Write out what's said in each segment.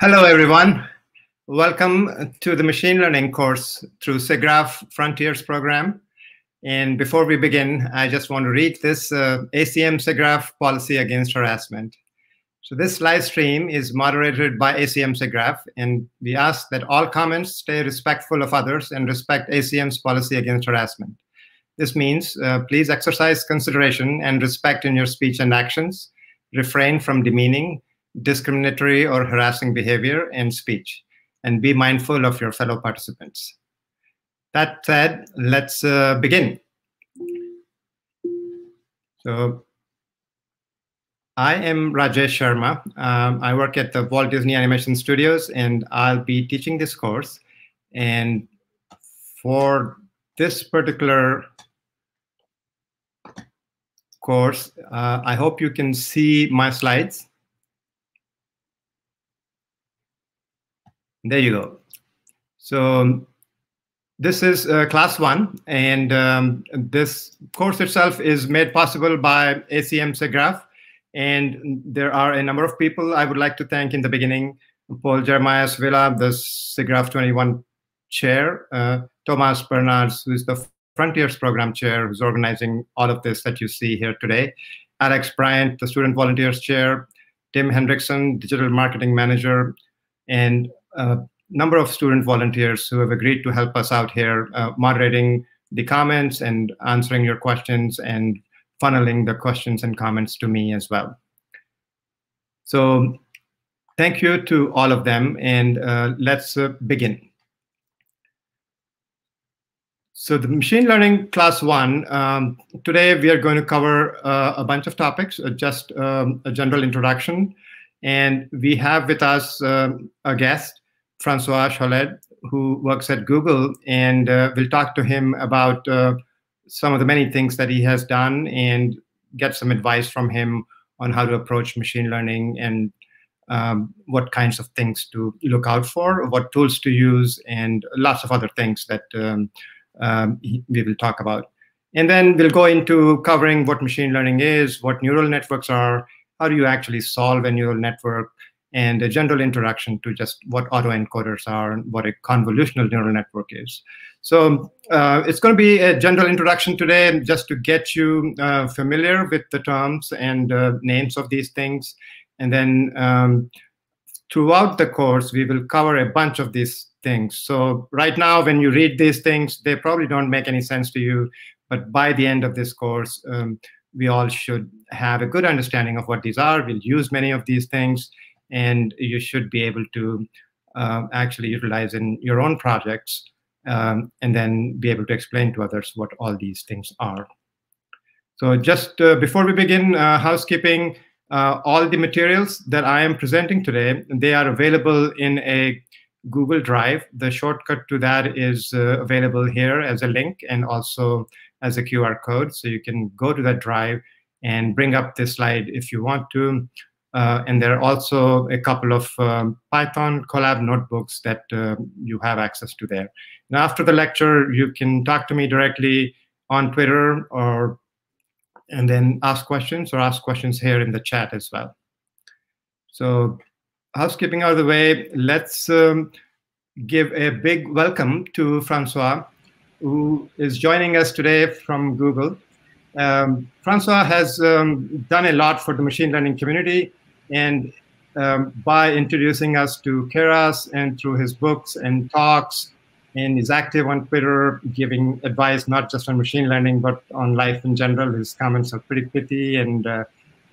Hello, everyone. Welcome to the machine learning course through SIGGRAPH Frontiers program. And before we begin, I just want to read this uh, ACM SIGGRAPH policy against harassment. So this live stream is moderated by ACM SIGGRAPH, and we ask that all comments stay respectful of others and respect ACM's policy against harassment. This means uh, please exercise consideration and respect in your speech and actions, refrain from demeaning, discriminatory or harassing behavior in speech, and be mindful of your fellow participants. That said, let's uh, begin. So I am Rajesh Sharma. Um, I work at the Walt Disney Animation Studios, and I'll be teaching this course. And for this particular course, uh, I hope you can see my slides. There you go. So this is uh, class one, and um, this course itself is made possible by ACM SIGGRAPH. And there are a number of people I would like to thank in the beginning. Pol Jeremias-Vila, the SIGGRAPH 21 chair, uh, Thomas Bernards, who is the Frontiers program chair, who's organizing all of this that you see here today, Alex Bryant, the student volunteers chair, Tim Hendrickson, digital marketing manager, and a number of student volunteers who have agreed to help us out here, uh, moderating the comments and answering your questions and funneling the questions and comments to me as well. So thank you to all of them, and uh, let's uh, begin. So the machine learning class one, um, today we are going to cover uh, a bunch of topics, uh, just um, a general introduction. And we have with us um, a guest, Francois Chollet, who works at Google, and uh, we'll talk to him about uh, some of the many things that he has done and get some advice from him on how to approach machine learning and um, what kinds of things to look out for, what tools to use, and lots of other things that um, um, we will talk about. And then we'll go into covering what machine learning is, what neural networks are, how do you actually solve a neural network, and a general introduction to just what autoencoders are and what a convolutional neural network is. So uh, it's going to be a general introduction today just to get you uh, familiar with the terms and uh, names of these things. And then um, throughout the course, we will cover a bunch of these things. So right now, when you read these things, they probably don't make any sense to you. But by the end of this course, um, we all should have a good understanding of what these are. We'll use many of these things and you should be able to uh, actually utilize in your own projects um, and then be able to explain to others what all these things are. So just uh, before we begin, uh, housekeeping, uh, all the materials that I am presenting today, they are available in a Google Drive. The shortcut to that is uh, available here as a link and also as a QR code. So you can go to that drive and bring up this slide if you want to. Uh, and there are also a couple of um, Python Colab notebooks that uh, you have access to there. Now, after the lecture, you can talk to me directly on Twitter or and then ask questions or ask questions here in the chat as well. So housekeeping out of the way, let's um, give a big welcome to Francois, who is joining us today from Google. Um, Francois has um, done a lot for the machine learning community and um, by introducing us to Keras and through his books and talks, and he's active on Twitter, giving advice not just on machine learning but on life in general. His comments are pretty pithy and uh,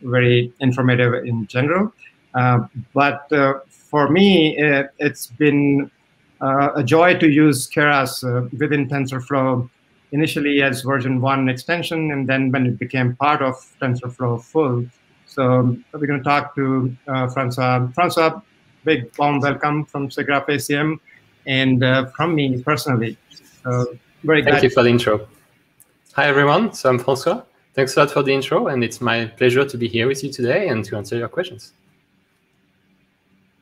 very informative in general. Uh, but uh, for me, it, has been uh, a joy to use Keras uh, within TensorFlow initially as version one extension, and then when it became part of TensorFlow full. So we're going to talk to uh, Francois. Francois, big warm welcome from SIGGRAPH ACM and uh, from me personally. So very Thank you for the intro. Hi, everyone. So I'm Francois. Thanks a lot for the intro, and it's my pleasure to be here with you today and to answer your questions.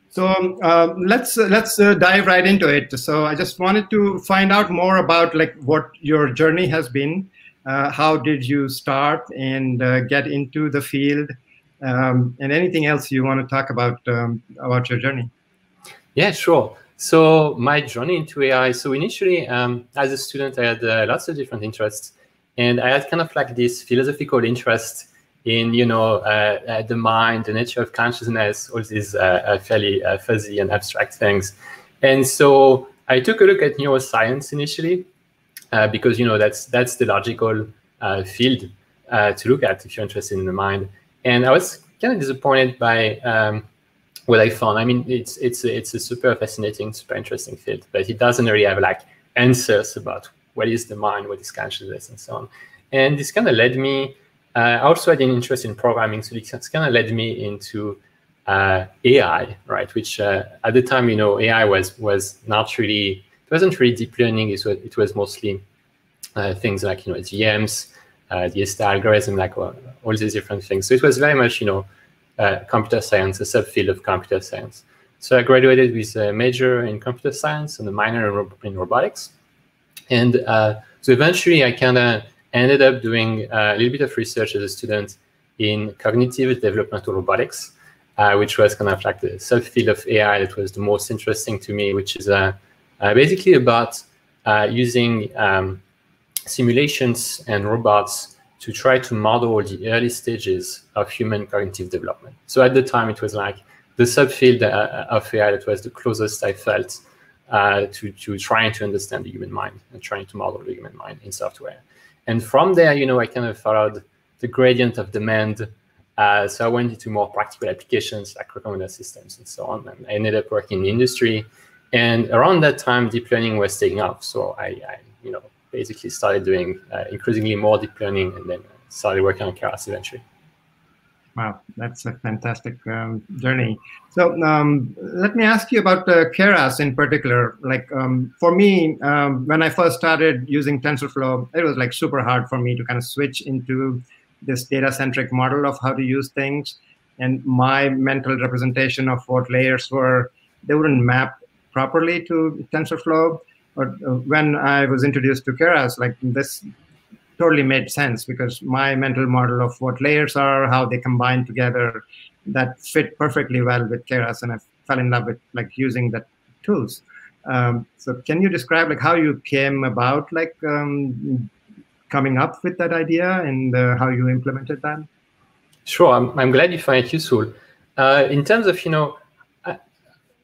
So um, let's uh, let's uh, dive right into it. So I just wanted to find out more about like what your journey has been. Uh, how did you start and uh, get into the field? Um, and anything else you want to talk about um, about your journey. Yeah, sure. So my journey into AI. So initially, um, as a student, I had uh, lots of different interests, and I had kind of like this philosophical interest in you know uh, uh, the mind, the nature of consciousness, all these uh, uh, fairly uh, fuzzy and abstract things. And so I took a look at neuroscience initially, because you know that's that's the logical field to look at if you're interested in the mind. And I was kind of disappointed by um, what I found. I mean, it's it's a, it's a super fascinating, super interesting field, but it doesn't really have like answers about what is the mind, what is consciousness, and so on. And this kind of led me. Uh, I also had an interest in programming, so this kind of led me into uh, AI, right? Which uh, at the time, you know, AI was was not really it wasn't really deep learning. It was it was mostly uh, things like you know GMs, uh, the STA algorithm, like all, all these different things. So it was very much you know uh, computer science, a subfield of computer science. So I graduated with a major in computer science and a minor in, in robotics. And uh, so eventually I kind of ended up doing uh, a little bit of research as a student in cognitive developmental robotics, uh, which was kind of like the subfield of AI that was the most interesting to me, which is uh, uh, basically about using um, simulations and robots to try to model the early stages of human cognitive development. So at the time, it was like the subfield uh, of AI that was the closest I felt uh, to, to trying to understand the human mind and trying to model the human mind in software. And from there, you know, I kind of followed the gradient of demand. Uh, so I went into more practical applications like recommender systems and so on. And I ended up working in the industry. And around that time, deep learning was taking off. So I, I you know, basically started doing uh, increasingly more deep learning and then started working on Keras eventually. Wow, that's a fantastic um, journey. So um, let me ask you about uh, Keras in particular. Like um, for me, um, when I first started using TensorFlow, it was like super hard for me to kind of switch into this data-centric model of how to use things. And my mental representation of what layers were, they wouldn't map properly to TensorFlow. But uh, when I was introduced to Keras, like this totally made sense because my mental model of what layers are, how they combine together, that fit perfectly well with Keras, and I fell in love with like using the tools. Um, so can you describe like how you came about like um, coming up with that idea and uh, how you implemented that? Sure, I'm, I'm glad you find it useful. Uh, in terms of you know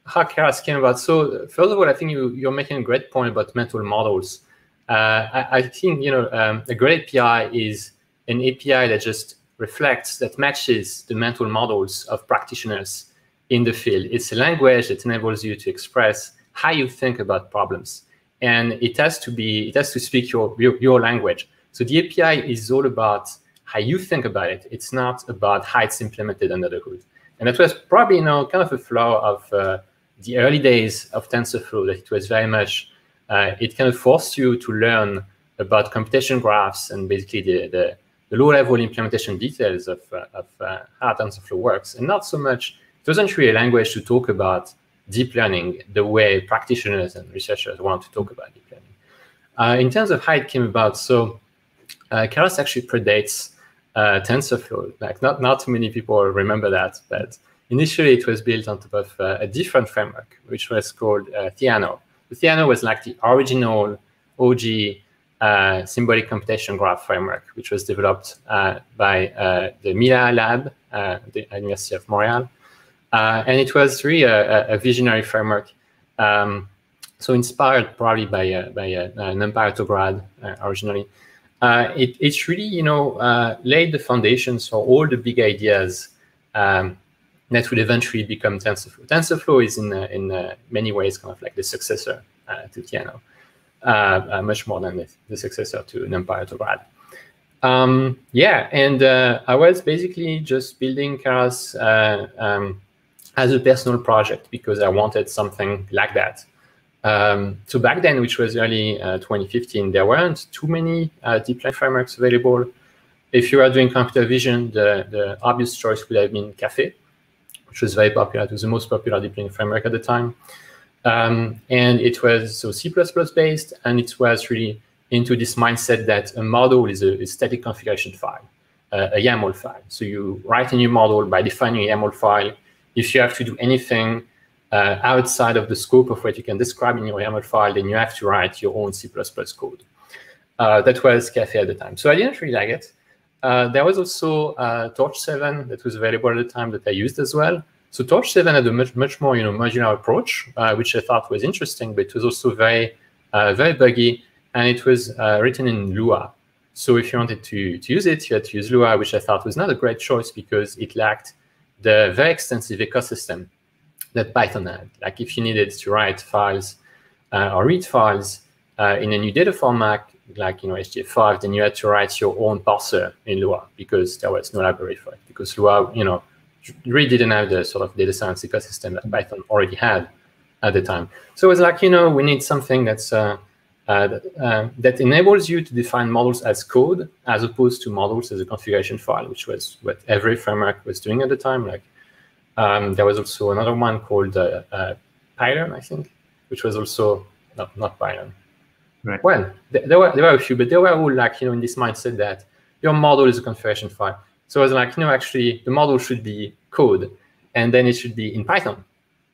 how Keras came about. So first of all, I think you, you're making a great point about mental models. Uh, I, I, think you know um, a great API is an API that just reflects, that matches the mental models of practitioners in the field. It's a language that enables you to express how you think about problems, and it has to be, it has to speak your your, your language. So the API is all about how you think about it. It's not about how it's implemented under the hood. And that was probably you know kind of a flaw of uh, the early days of TensorFlow that it was very much, uh, it kind of forced you to learn about computation graphs and basically the, the, the low-level implementation details of, uh, of uh, how TensorFlow works, and not so much, it wasn't really a language to talk about deep learning the way practitioners and researchers want to talk about deep learning. Uh, in terms of how it came about, so uh, Keras actually predates uh, TensorFlow. Like not, not too many people remember that, but Initially, it was built on top of uh, a different framework, which was called uh, Theano. Theano was like the original OG uh, symbolic computation graph framework, which was developed uh, by uh, the Mila Lab, uh, the University of Montreal. and it was really a, a visionary framework. Um, so inspired probably by, by NumPy Autograd originally. it, it's really, you know, laid the foundations for all the big ideas um, that will eventually become TensorFlow. TensorFlow is in uh, in uh, many ways kind of like the successor uh, to Theano, uh, much more than the, the successor to NumPy Autograd. Um, yeah, and I was basically just building Keras um, as a personal project because I wanted something like that. Um, so back then, which was early uh, 2015, there weren't too many uh, deep learning frameworks available. If you are doing computer vision, the, the obvious choice would have been Caffe, which was very popular. It was the most popular deep learning framework at the time. Um, and it was so C++ based, and it was really into this mindset that a model is a, a static configuration file, uh, a YAML file. So you write a new model by defining a YAML file. If you have to do anything uh, outside of the scope of what you can describe in your YAML file, then you have to write your own C++ code. Uh, that was Caffe at the time. So I didn't really like it. Uh, there was also uh, Torch 7 that was available at the time that I used as well. So Torch 7 had a much, much more you know, modular approach, uh, which I thought was interesting, but it was also very, uh, very buggy, and it was written in Lua. So if you wanted to, to use it, you had to use Lua, which I thought was not a great choice because it lacked the very extensive ecosystem that Python had. Like if you needed to write files uh, or read files uh, in a new data format, like you know HDF5, then you had to write your own parser in Lua because there was no library for it. Because Lua, you know, really didn't have the sort of data science ecosystem that Python already had at the time. So it was like, you know, we need something that's uh, uh, that, uh, that, enables you to define models as code as opposed to models as a configuration file, which was what every framework was doing at the time. Like um, there was also another one called uh, uh, Pylearn, I think, which was also not not Pylearn. Right. Well, th there were there were a few, but they were all like you know in this mindset that your model is a configuration file. So I was like, you know, actually the model should be code, and then it should be in Python.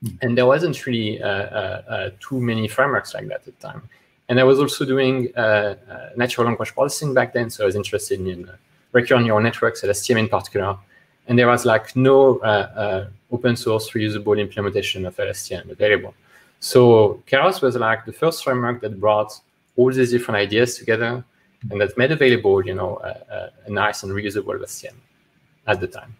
Mm. And there wasn't really uh, uh, uh, too many frameworks like that at the time. And I was also doing uh, natural language processing back then, so I was interested in uh, recurrent neural networks, LSTM in particular. And there was like no open source reusable implementation of LSTM available. So Keras was like the first framework that brought all these different ideas together and that made available, you know, a, a nice and reusable LSTM at the time.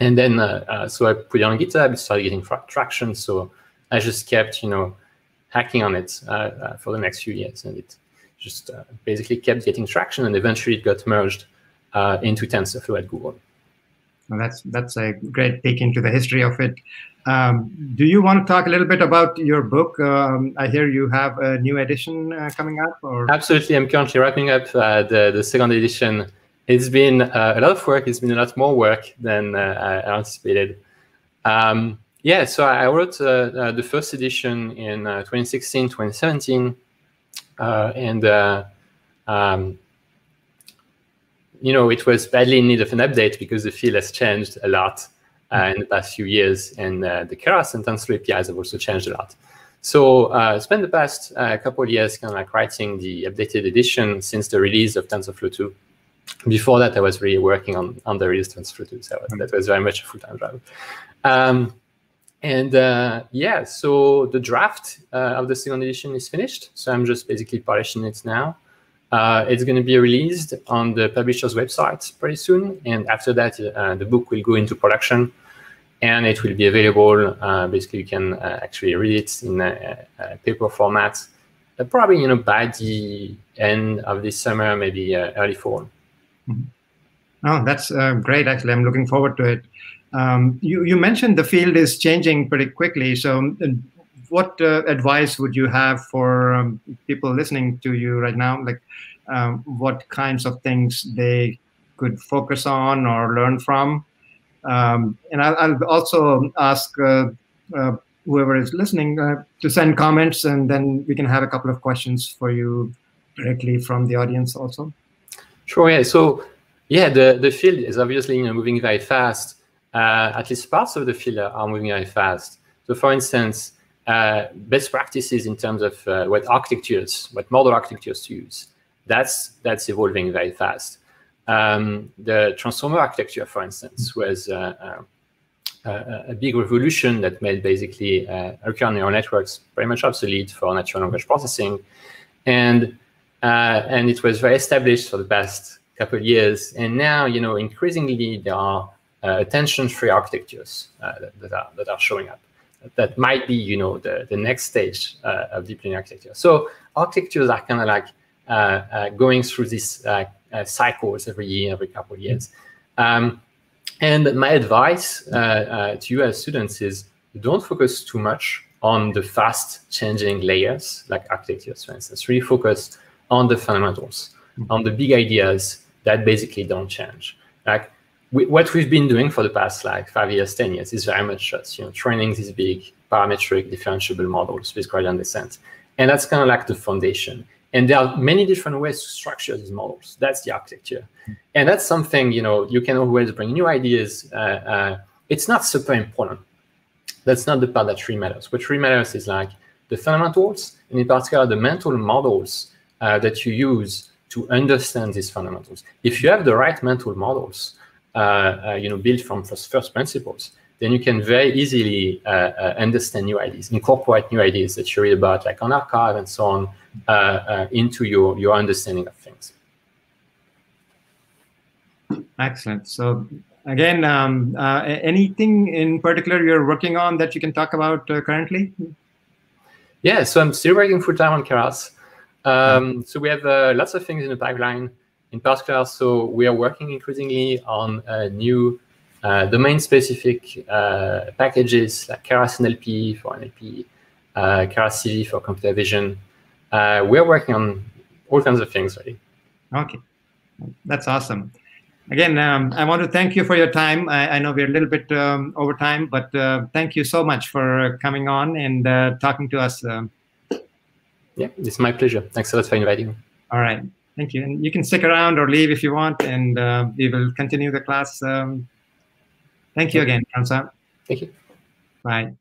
And then, uh, uh, so I put it on GitHub, it started getting traction. So I just kept, you know, hacking on it uh, for the next few years. And it just basically kept getting traction. And eventually it got merged into TensorFlow at Google. That's that's a great peek into the history of it. Um, do you want to talk a little bit about your book? Um, I hear you have a new edition uh, coming up. Or absolutely, I'm currently wrapping up uh, the the second edition. It's been uh, a lot of work. It's been a lot more work than uh, I anticipated. Um, yeah, so I wrote uh, uh, the first edition in 2016, 2017, and um, you know it was badly in need of an update because the field has changed a lot in the past few years, and uh, the Keras and TensorFlow APIs have also changed a lot. So uh, spent the past uh, couple of years kind of like writing the updated edition since the release of TensorFlow 2. Before that, I was really working on, on the release of TensorFlow 2, so that was very much a full-time job. Um, and uh, yeah, so the draft uh, of the second edition is finished. So I'm just basically polishing it now. Uh, it's going to be released on the publisher's website pretty soon. And after that, uh, the book will go into production and it will be available. Uh, basically, you can uh, actually read it in a, a paper format, uh, probably you know by the end of this summer, maybe uh, early fall. Mm-hmm. Oh, that's great. Actually, I'm looking forward to it. Um, you, you mentioned the field is changing pretty quickly. So what uh, advice would you have for um, people listening to you right now? Like, um, what kinds of things they could focus on or learn from? Um, and I'll, I'll, also ask uh, uh, whoever is listening uh, to send comments, and then we can have a couple of questions for you directly from the audience also. Sure. Yeah. So, yeah, the the field is obviously you know moving very fast. Uh, at least parts of the field are moving very fast. So, for instance, uh, best practices in terms of uh, what architectures, what model architectures to use. That's that's evolving very fast. Um, the transformer architecture, for instance, was uh, uh, uh a big revolution that made basically recurrent neural networks very much obsolete for natural language processing, and and it was very established for the past couple of years. And now, you know, increasingly there are attention-free architectures that, that, are that are showing up that might be, you know, the, the next stage uh, of deep learning architecture. So architectures are kind of like uh, uh, going through these uh, uh, cycles every year, every couple of years. Um, and my advice uh, to you as students is don't focus too much on the fast changing layers, like architectures, for instance. Really focus on the fundamentals, mm -hmm. on the big ideas that basically don't change. Like we, what we've been doing for the past like five years, 10 years is very much just, you know, training these big parametric differentiable models with gradient descent. And that's kind of like the foundation. And there are many different ways to structure these models. That's the architecture. And that's something, you know, you can always bring new ideas. Uh, uh, it's not super important. that's not the part that really matters. What really matters is like the fundamentals, and in particular the mental models uh, that you use to understand these fundamentals. If you have the right mental models, uh, uh, you know, built from first, first principles, then you can very easily uh, uh, understand new ideas, incorporate new ideas that you read about, like on arXiv and so on, uh, into your, your understanding of things. Excellent. So again, um, uh, anything in particular you're working on that you can talk about uh, currently? Yeah, so I'm still working full time on Keras. Um, so we have uh, lots of things in the pipeline. In particular, so we are working increasingly on new uh, domain-specific uh, packages like Keras NLP for NLP, uh, Keras CV for computer vision. we're working on all kinds of things, really. Okay, that's awesome. Again, um, I want to thank you for your time. I, I know we're a little bit um, over time, but uh, thank you so much for coming on and uh, talking to us. Uh. Yeah, it's my pleasure. Thanks a lot for inviting me. All right. Thank you. And you can stick around or leave if you want, and uh, we will continue the class um, Thank you again, Francois. Thank you. Bye.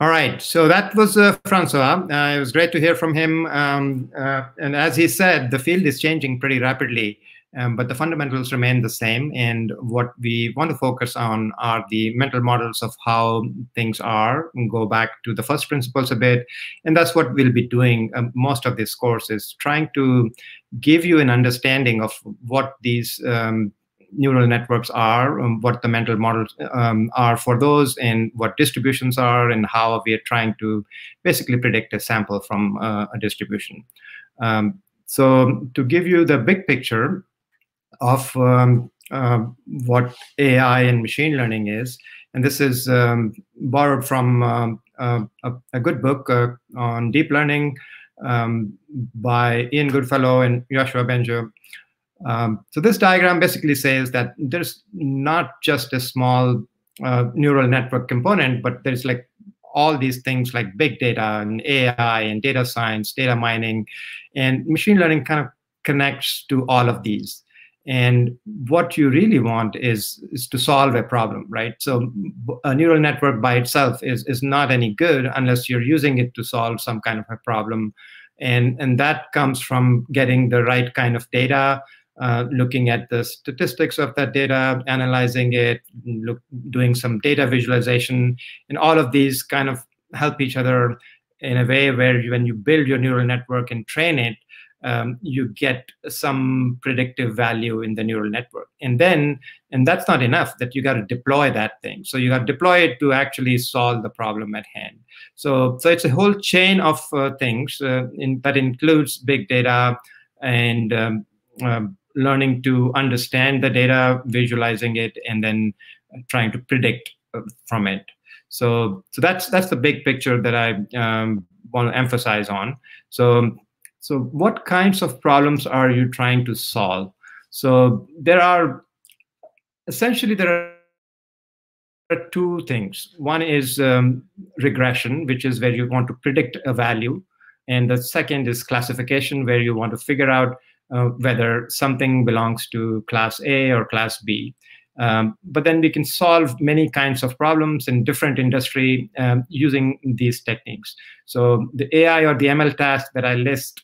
All right, so that was uh, Francois. Uh, it was great to hear from him. Um, uh, and as he said, the field is changing pretty rapidly. Um, but the fundamentals remain the same. And what we want to focus on are the mental models of how things are and go back to the first principles a bit. And that's what we'll be doing um, most of this course is trying to give you an understanding of what these um, neural networks are, um, what the mental models um, are for those, and what distributions are, and how we are trying to basically predict a sample from uh, a distribution. So to give you the big picture, of um, uh, what AI and machine learning is. And this is um, borrowed from um, uh, a, a, good book uh, on deep learning um, by Ian Goodfellow and Yoshua Bengio. Um, so this diagram basically says that there's not just a small uh, neural network component, but there's like all these things like big data and AI and data science, data mining, and machine learning kind of connects to all of these and what you really want is is to solve a problem right? So a neural network by itself is is not any good unless you're using it to solve some kind of a problem. And and that comes from getting the right kind of data uh, looking at the statistics of that data analyzing it look, doing some data visualization. And all of these kind of help each other in a way where you, when you build your neural network and train it um, you get some predictive value in the neural network. And then, and that's not enough, that you got to deploy that thing. So you got to deploy it to actually solve the problem at hand. So, so it's a whole chain of uh, things uh, in, that includes big data and um, uh, learning to understand the data, visualizing it, and then trying to predict uh, from it. So, so that's that's the big picture that I um, want to emphasize on. So so what kinds of problems are you trying to solve? So there are essentially there are two things. One is um, regression, which is where you want to predict a value. And the second is classification, where you want to figure out uh, whether something belongs to class A or class B. Um, but then we can solve many kinds of problems in different industry um, using these techniques. So the AI or the ML task that I list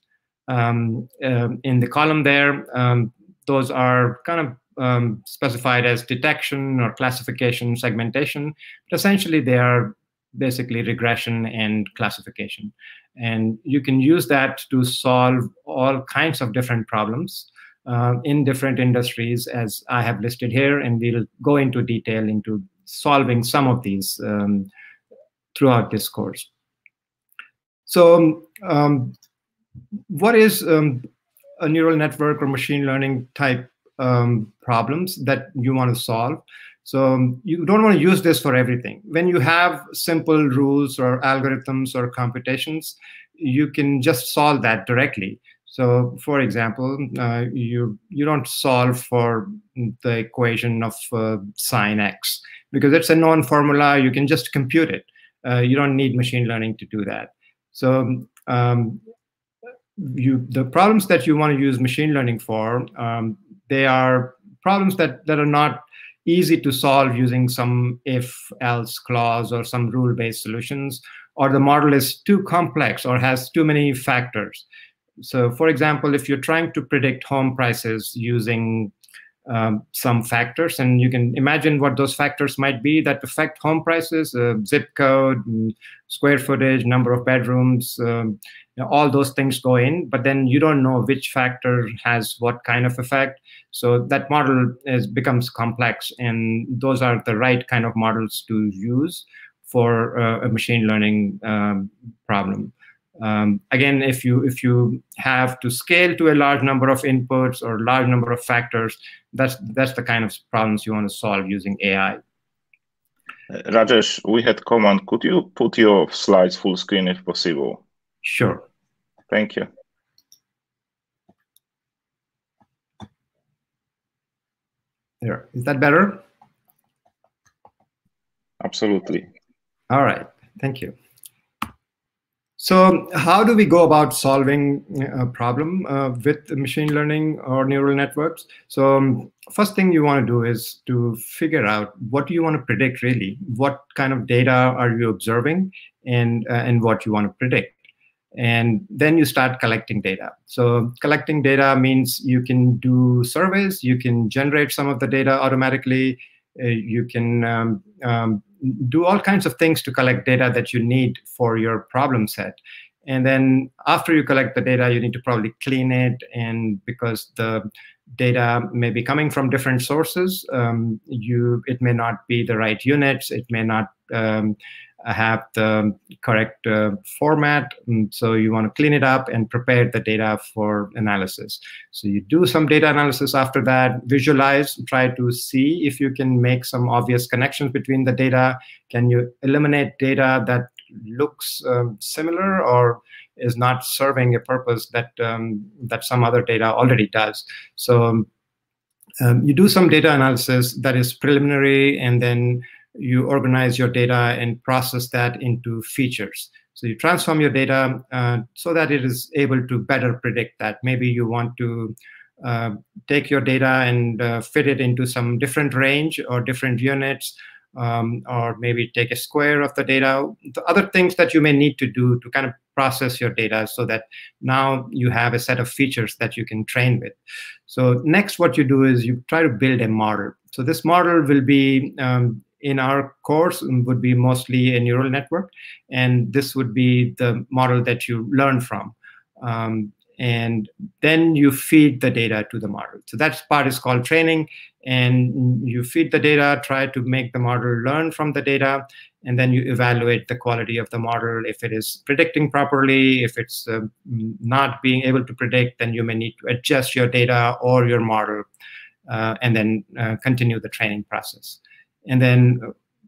um, uh, in the column there, um, those are kind of um, specified as detection or classification segmentation. But essentially, they are basically regression and classification. And you can use that to solve all kinds of different problems uh, in different industries, as I have listed here. And we'll go into detail into solving some of these um, throughout this course. So um, what is um, a neural network or machine learning type um, problems that you want to solve? So um, you don't want to use this for everything. When you have simple rules or algorithms or computations, you can just solve that directly. So, for example, uh, you you don't solve for the equation of uh, sine x because it's a known formula. You can just compute it. Uh, you don't need machine learning to do that. So, um, you the problems that you want to use machine learning for, um, they are problems that, that are not easy to solve using some if else clause or some rule based solutions, or the model is too complex or has too many factors. So, for example, if you're trying to predict home prices using um, some factors, and you can imagine what those factors might be that affect home prices: uh, zip code, mm, square footage, number of bedrooms. Um, you know, all those things go in, but then you don't know which factor has what kind of effect. So that model is becomes complex, and those are the right kind of models to use for uh, a machine learning um, problem. Um, again, if you if you have to scale to a large number of inputs or large number of factors, that's that's the kind of problems you want to solve using AI. Rajesh, we had command. Could you put your slides full screen if possible? Sure. Thank you. There. Is that better? Absolutely. All right. Thank you. So how do we go about solving a problem uh, with machine learning or neural networks? So um, first thing you want to do is to figure out what do you want to predict really? What kind of data are you observing and, uh, and what you want to predict? And then you start collecting data. So collecting data means you can do surveys, you can generate some of the data automatically, uh, you can um, um, do all kinds of things to collect data that you need for your problem set. And then after you collect the data, you need to probably clean it. And because the data may be coming from different sources, um, you it may not be the right units. It may not um, have the correct uh, format. And so you want to clean it up and prepare the data for analysis. So you do some data analysis after that, visualize, try to see if you can make some obvious connections between the data. Can you eliminate data that looks um, similar or is not serving a purpose that um, that some other data already does? So um, you do some data analysis that is preliminary and then you organize your data and process that into features. So you transform your data uh, so that it is able to better predict that. Maybe you want to uh, take your data and uh, fit it into some different range or different units, um, or maybe take a square of the data. The other things that you may need to do to kind of process your data so that now you have a set of features that you can train with. So next, what you do is you try to build a model. So this model will be um, in our course would be mostly a neural network, and this would be the model that you learn from. Um, and then you feed the data to the model. So that part is called training, and you feed the data, try to make the model learn from the data, and then you evaluate the quality of the model. If it is predicting properly, if it's uh, not being able to predict, then you may need to adjust your data or your model, uh, and then uh, continue the training process and then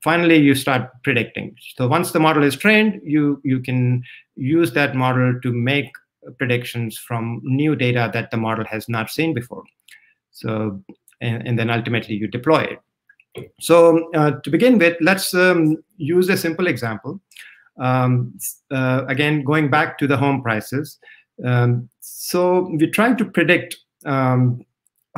finally you start predicting. So once the model is trained you you can use that model to make predictions from new data that the model has not seen before. So and, and then ultimately you deploy it. So uh, to begin with let's um, use a simple example. Um, uh, again going back to the home prices. Um, so we're trying to predict um,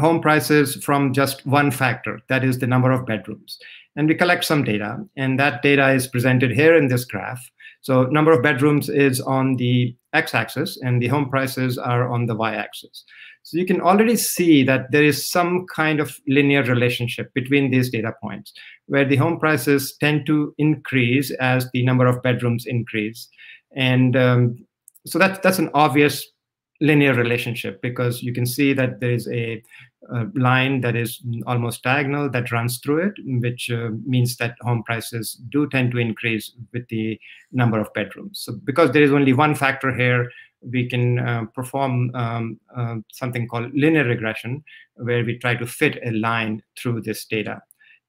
home prices from just one factor, that is the number of bedrooms. And we collect some data, and that data is presented here in this graph. So number of bedrooms is on the x-axis, and the home prices are on the y-axis. So you can already see that there is some kind of linear relationship between these data points, where the home prices tend to increase as the number of bedrooms increase. And um, so that's, that's an obvious linear relationship because you can see that there is a, a, line that is almost diagonal that runs through it, which uh, means that home prices do tend to increase with the number of bedrooms. So because there is only one factor here, we can uh, perform um, uh, something called linear regression, where we try to fit a line through this data.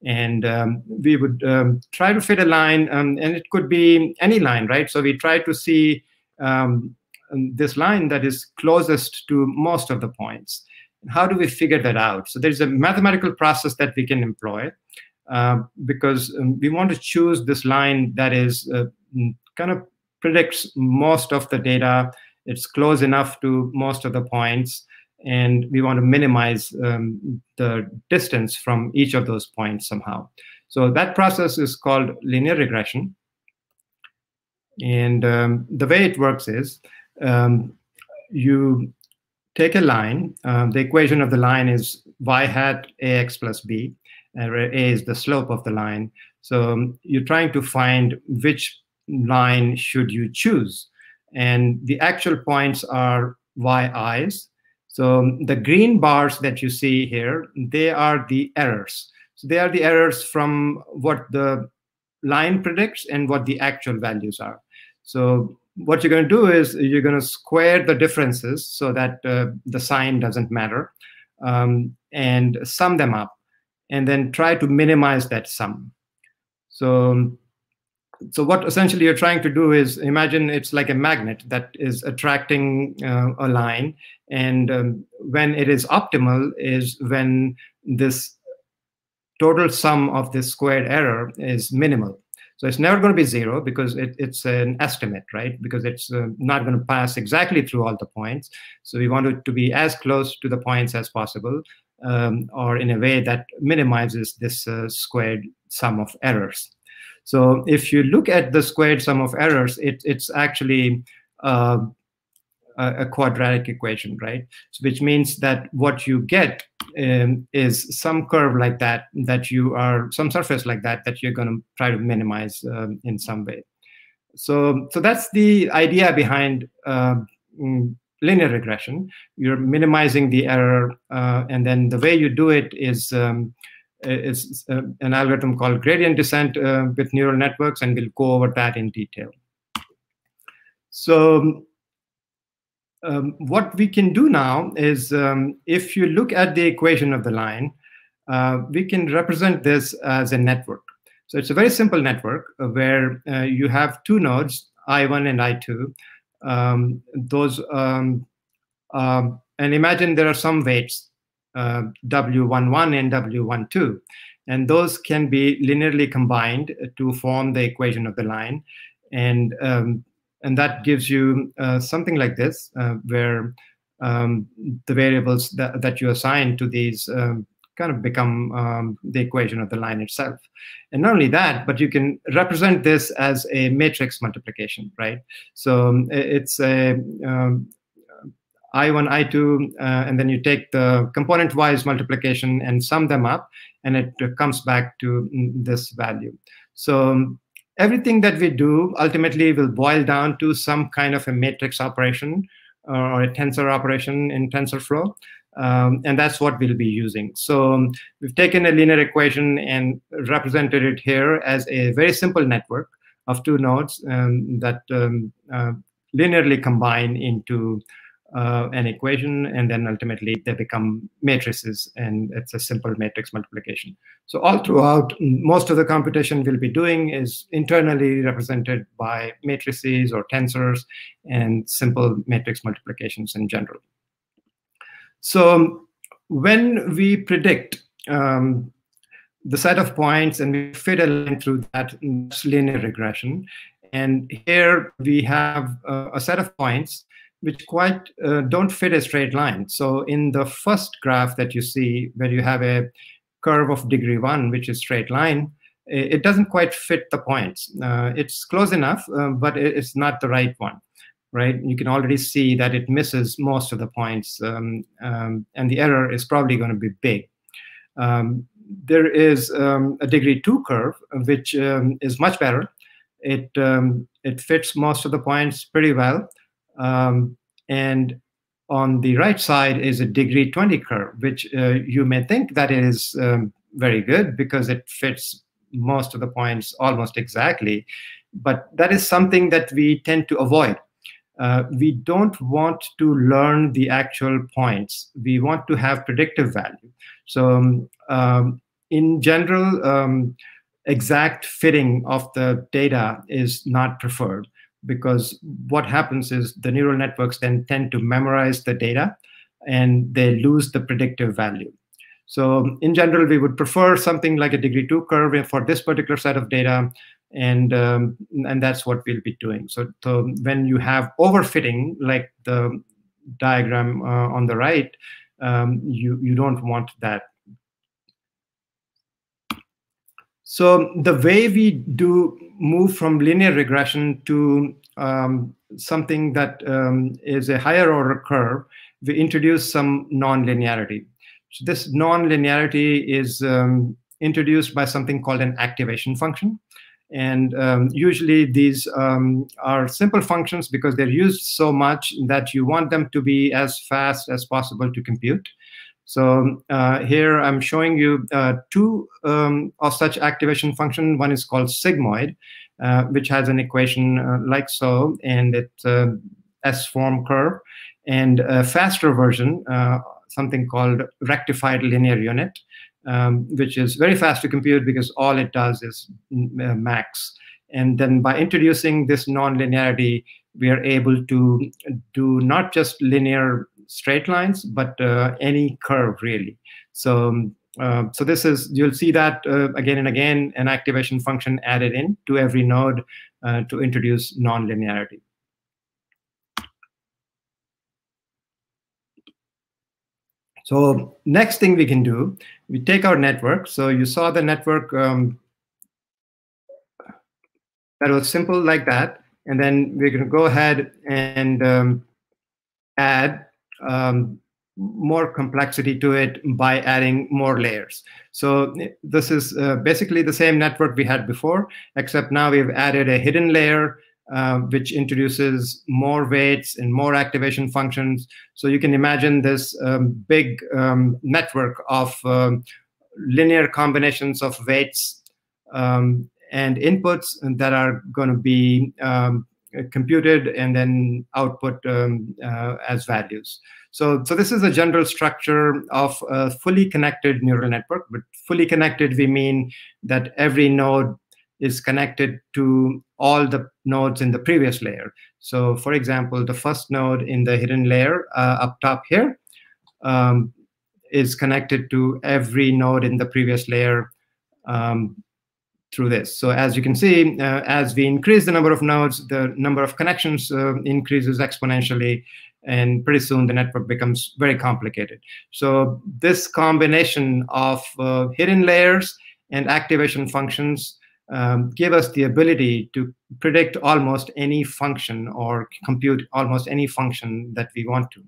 And um, we would um, try to fit a line, um, and it could be any line, right? So we try to see um, this line that is closest to most of the points. How do we figure that out? So there's a mathematical process that we can employ uh, because um, we want to choose this line that is uh, mm, kind of predicts most of the data. It's close enough to most of the points. and we want to minimize um, the distance from each of those points somehow. So that process is called linear regression. And um, the way it works is um, you take a line. Um, the equation of the line is y hat ax plus b, where a is the slope of the line. So um, you're trying to find which line should you choose. And the actual points are yi's. So um, the green bars that you see here, they are the errors. So they are the errors from what the line predicts and what the actual values are. So what you're going to do is you're going to square the differences so that uh, the sign doesn't matter um, and sum them up and then try to minimize that sum. So, so what essentially you're trying to do is imagine it's like a magnet that is attracting uh, a line and um, when it is optimal is when this total sum of this squared error is minimal. So it's never going to be zero because it, it's an estimate, right? Because it's uh, not going to pass exactly through all the points. So we want it to be as close to the points as possible um, or in a way that minimizes this uh, squared sum of errors. So if you look at the squared sum of errors, it, it's actually uh, a, quadratic equation, right? So which means that what you get um, is some curve like that, that you are, some surface like that, that you're going to try to minimize um, in some way. So, so that's the idea behind uh, linear regression. You're minimizing the error, uh, and then the way you do it is um, is uh, an algorithm called gradient descent uh, with neural networks, and we'll go over that in detail. So um, what we can do now is um, if you look at the equation of the line, uh, we can represent this as a network. So it's a very simple network uh, where uh, you have two nodes, I1 and I2. Um, those um, um, and imagine there are some weights, uh, W11 and W12, and those can be linearly combined to form the equation of the line. And um, and that gives you uh, something like this, uh, where um, the variables that, that you assign to these um, kind of become um, the equation of the line itself. And not only that, but you can represent this as a matrix multiplication, right? So um, it's a um, I1, I2, uh, and then you take the component-wise multiplication and sum them up, and it comes back to mm, this value. So um, everything that we do ultimately will boil down to some kind of a matrix operation uh, or a tensor operation in TensorFlow. Um, and that's what we'll be using. So um, we've taken a linear equation and represented it here as a very simple network of two nodes um, that um, uh, linearly combine into uh, an equation, and then ultimately they become matrices, and it's a simple matrix multiplication. So all throughout, most of the computation we'll be doing is internally represented by matrices or tensors and simple matrix multiplications in general. So when we predict um, the set of points and we fit a line through that linear regression, and here we have uh, a set of points which quite uh, don't fit a straight line. So in the first graph that you see, where you have a curve of degree one, which is straight line, it doesn't quite fit the points. Uh, it's close enough, uh, but it's not the right one, right? You can already see that it misses most of the points, um, um, and the error is probably going to be big. Um, there is um, a degree two curve, which um, is much better. It um, it fits most of the points pretty well. Um, and on the right side is a degree 20 curve, which uh, you may think that is um, very good because it fits most of the points almost exactly. But that is something that we tend to avoid. Uh, we don't want to learn the actual points. We want to have predictive value. So um, um in general, um, exact fitting of the data is not preferred because what happens is the neural networks then tend to memorize the data and they lose the predictive value. So in general, we would prefer something like a degree two curve for this particular set of data, and um, and that's what we'll be doing. So, so when you have overfitting, like the diagram uh, on the right, um, you, you don't want that. So the way we do move from linear regression to um, something that um, is a higher order curve, we introduce some non-linearity. So this non-linearity is um, introduced by something called an activation function. And um, usually these um, are simple functions because they're used so much that you want them to be as fast as possible to compute. So uh, here I'm showing you uh, two um, of such activation function. One is called sigmoid, uh, which has an equation uh, like so, and it's a S-form curve. And a faster version, uh, something called rectified linear unit, um, which is very fast to compute because all it does is uh, max. And then by introducing this nonlinearity, we are able to do not just linear straight lines, but uh, any curve really. So, um, uh, so this is, you'll see that uh, again and again, an activation function added in to every node uh, to introduce nonlinearity. So next thing we can do, we take our network. So you saw the network um, that was simple like that. And then we're going to go ahead and um, add um, more complexity to it by adding more layers. So this is uh, basically the same network we had before, except now we've added a hidden layer uh, which introduces more weights and more activation functions. So you can imagine this um, big um, network of um, linear combinations of weights um, and inputs that are going to be um, computed and then output um, uh, as values. So, so this is a general structure of a fully connected neural network. But fully connected, we mean that every node is connected to all the nodes in the previous layer. So for example, the first node in the hidden layer uh, up top here um, is connected to every node in the previous layer um, through this. So as you can see, uh, as we increase the number of nodes, the number of connections uh, increases exponentially, and pretty soon the network becomes very complicated. So this combination of uh, hidden layers and activation functions um, give us the ability to predict almost any function or compute almost any function that we want to.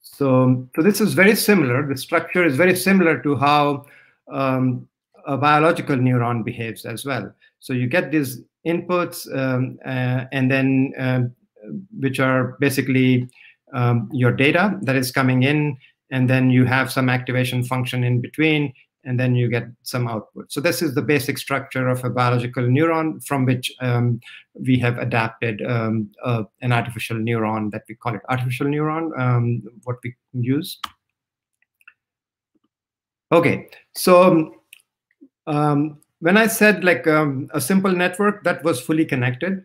So, so this is very similar. The structure is very similar to how um, a biological neuron behaves as well. So you get these inputs um, uh, and then uh, which are basically um, your data that is coming in, and then you have some activation function in between, and then you get some output. So this is the basic structure of a biological neuron from which um, we have adapted uh, an artificial neuron that we call it artificial neuron, um, what we use. Okay, so um, when I said like um, a simple network that was fully connected,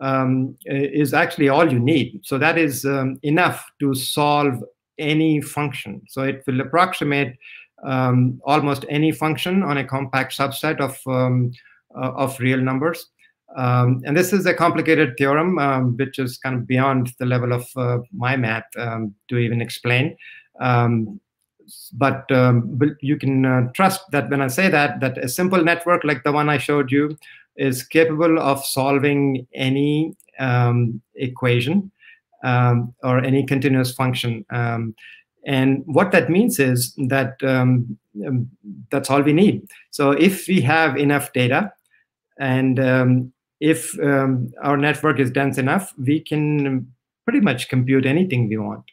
um, is actually all you need. So that is enough to solve any function. So it will approximate um, almost any function on a compact subset of, um, uh, of real numbers. Um, and this is a complicated theorem, um, which is kind of beyond the level of uh, my math um, to even explain. Um, but, but, you can uh, trust that when I say that, that a simple network like the one I showed you is capable of solving any equation or any continuous function. And what that means is that um, um, that's all we need. So if we have enough data and um, if um, our network is dense enough, we can pretty much compute anything we want.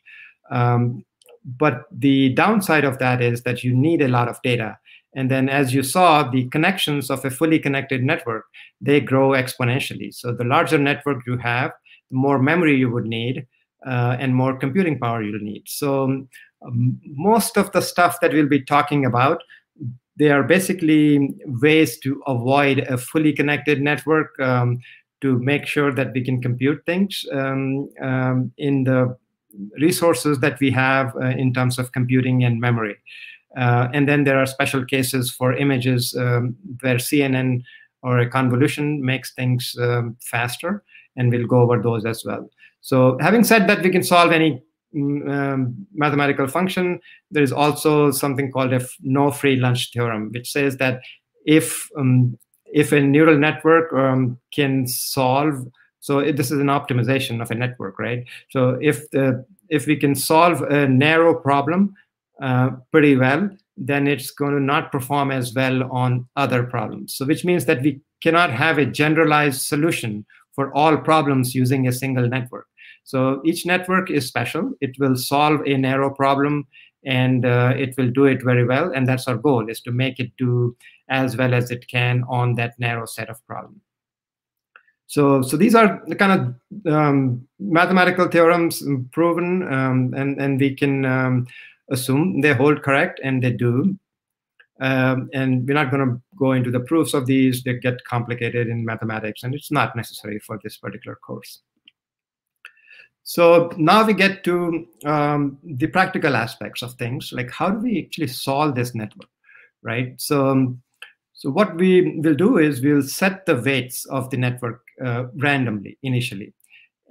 Um, but the downside of that is that you need a lot of data. And then as you saw, the connections of a fully connected network, they grow exponentially. So the larger network you have, the more memory you would need, uh, and more computing power you'll need. So um, most of the stuff that we'll be talking about, they are basically ways to avoid a fully connected network um, to make sure that we can compute things um, um in the resources that we have uh, in terms of computing and memory. Uh, and then there are special cases for images um, where CNN or a convolution makes things um, faster. and we'll go over those as well. So having said that, we can solve any mm, um, mathematical function. There is also something called a no free lunch theorem, which says that if um, if a neural network um, can solve, so it, this is an optimization of a network, right? So if the if we can solve a narrow problem uh, pretty well, then it's going to not perform as well on other problems. So which means that we cannot have a generalized solution for all problems using a single network. So each network is special. It will solve a narrow problem and uh, it will do it very well. And that's our goal is to make it do as well as it can on that narrow set of problems. So, so these are the kind of um, mathematical theorems proven, um, and, and we can um, assume they hold correct, and they do. Um, and we're not going to go into the proofs of these. They get complicated in mathematics, and it's not necessary for this particular course. So now we get to um, the practical aspects of things, like how do we actually solve this network, right? So, um, so what we will do is we'll set the weights of the network uh, randomly initially,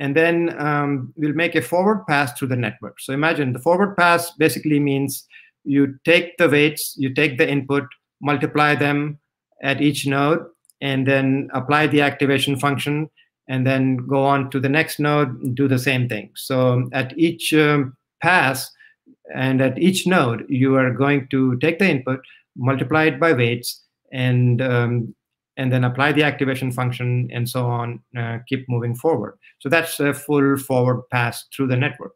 and then um, we'll make a forward pass through the network. So imagine the forward pass basically means you take the weights, you take the input, multiply them at each node, and then apply the activation function, and then go on to the next node, do the same thing. So at each um, pass and at each node, you are going to take the input, multiply it by weights, and um, and then apply the activation function and so on, uh, keep moving forward. So that's a full forward pass through the network.